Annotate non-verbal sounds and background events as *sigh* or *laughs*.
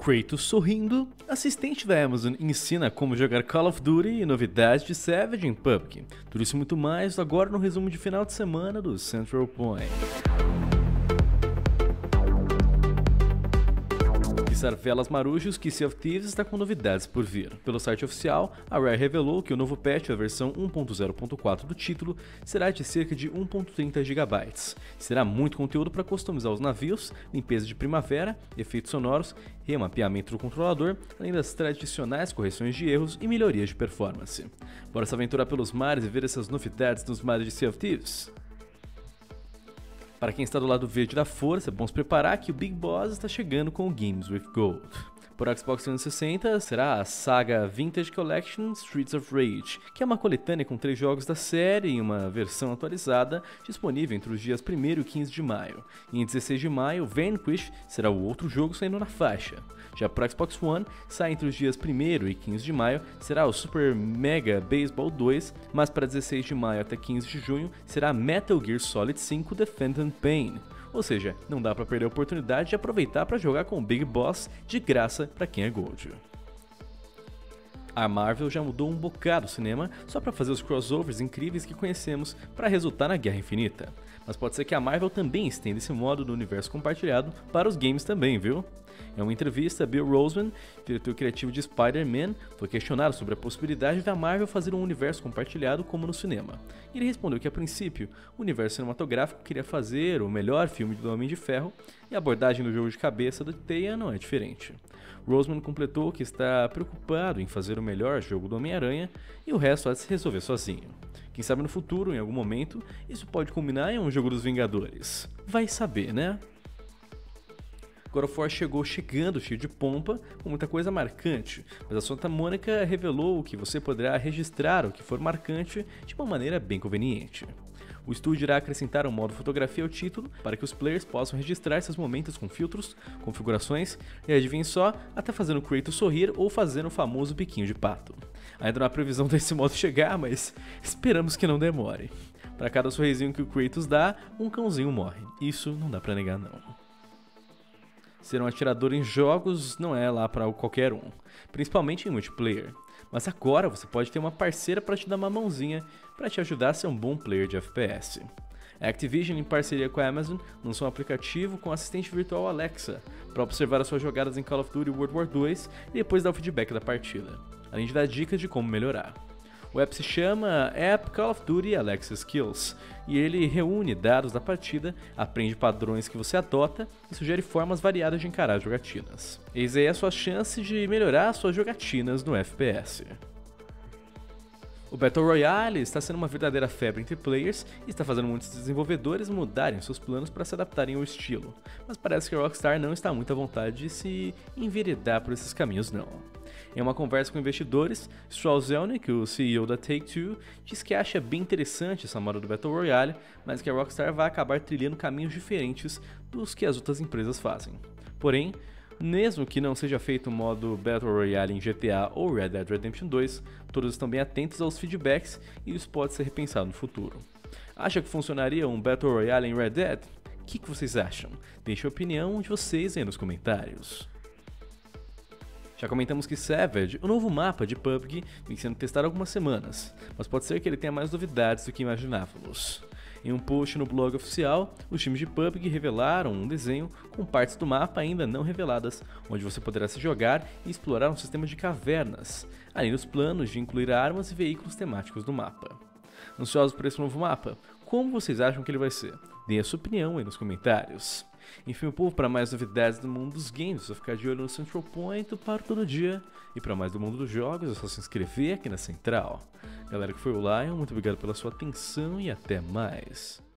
Kratos sorrindo, assistente da Amazon ensina como jogar Call of Duty e novidades de Savage em PUBG. Tudo isso e muito mais agora no resumo de final de semana do Central Point. Pisar velas marujos que Sea of Thieves está com novidades por vir. Pelo site oficial, a Rare revelou que o novo patch da versão 1.0.4 do título será de cerca de 1.30 GB. Será muito conteúdo para customizar os navios, limpeza de primavera, efeitos sonoros, remapeamento do controlador, além das tradicionais correções de erros e melhorias de performance. Bora se aventurar pelos mares e ver essas novidades nos mares de Sea of Thieves? Para quem está do lado verde da força, é bom se preparar que o Big Boss está chegando com o Games with Gold. Por Xbox 360 será a saga Vintage Collection Streets of Rage, que é uma coletânea com três jogos da série em uma versão atualizada, disponível entre os dias 1 e 15 de maio. E em 16 de maio, Vanquish será o outro jogo saindo na faixa. Já para Xbox One, sai entre os dias 1 e 15 de maio, será o Super Mega Baseball 2, mas para 16 de maio até 15 de junho será Metal Gear Solid 5 Defendant Pain. Ou seja, não dá para perder a oportunidade de aproveitar para jogar com o Big Boss de graça para quem é Gold. A Marvel já mudou um bocado o cinema só para fazer os crossovers incríveis que conhecemos para resultar na Guerra Infinita. Mas pode ser que a Marvel também estenda esse modo do universo compartilhado para os games também, viu? Em uma entrevista, Bill Roseman, diretor criativo de Spider-Man, foi questionado sobre a possibilidade da Marvel fazer um universo compartilhado como no cinema. E ele respondeu que, a princípio, o universo cinematográfico queria fazer o melhor filme do Homem de Ferro e a abordagem do jogo de cabeça do Teia não é diferente. Roseman completou que está preocupado em fazer o melhor jogo do Homem-Aranha e o resto há de se resolver sozinho. Quem sabe no futuro, em algum momento, isso pode culminar em um jogo dos Vingadores. Vai saber, né? God of War chegou chegando cheio de pompa, com muita coisa marcante, mas a Santa Mônica revelou que você poderá registrar o que for marcante de uma maneira bem conveniente. O estúdio irá acrescentar um modo fotografia ao título para que os players possam registrar esses momentos com filtros, configurações e adivinhe só, até fazendo o Kratos sorrir ou fazendo o famoso biquinho de pato. Ainda não há previsão *laughs* desse modo chegar, mas esperamos que não demore. Para cada sorrisinho que o Kratos dá, um cãozinho morre. Isso não dá para negar não. Ser um atirador em jogos não é lá para qualquer um, principalmente em multiplayer. Mas agora você pode ter uma parceira para te dar uma mãozinha para te ajudar a ser um bom player de FPS. A Activision, em parceria com a Amazon, lançou um aplicativo com assistente virtual Alexa para observar as suas jogadas em Call of Duty World War II e depois dar o feedback da partida, além de dar dicas de como melhorar. O app se chama App Call of Duty Alexa Skills e ele reúne dados da partida, aprende padrões que você adota e sugere formas variadas de encarar as jogatinas. Eis aí a sua chance de melhorar suas jogatinas no FPS. O Battle Royale está sendo uma verdadeira febre entre players e está fazendo muitos desenvolvedores mudarem seus planos para se adaptarem ao estilo, mas parece que a Rockstar não está muito à vontade de se enveredar por esses caminhos não. Em uma conversa com investidores, Strauss Zelnick, o CEO da Take-Two, diz que acha bem interessante essa moda do Battle Royale, mas que a Rockstar vai acabar trilhando caminhos diferentes dos que as outras empresas fazem. Porém, mesmo que não seja feito o modo Battle Royale em GTA ou Red Dead Redemption 2, todos estão bem atentos aos feedbacks e isso pode ser repensado no futuro. Acha que funcionaria um Battle Royale em Red Dead? O que, que vocês acham? Deixe a opinião de vocês aí nos comentários. Já comentamos que Savage, o novo mapa de PUBG, vem sendo testado há algumas semanas, mas pode ser que ele tenha mais novidades do que imaginávamos. Em um post no blog oficial, os times de PUBG revelaram um desenho com partes do mapa ainda não reveladas, onde você poderá se jogar e explorar um sistema de cavernas, além dos planos de incluir armas e veículos temáticos do mapa. Ansiosos por esse novo mapa? Como vocês acham que ele vai ser? Deem a sua opinião aí nos comentários. Enfim, o povo, para mais novidades do mundo dos games, é só ficar de olho no Central Point para todo dia. E para mais do mundo dos jogos, é só se inscrever aqui na Central. Galera que foi o Lion, muito obrigado pela sua atenção e até mais.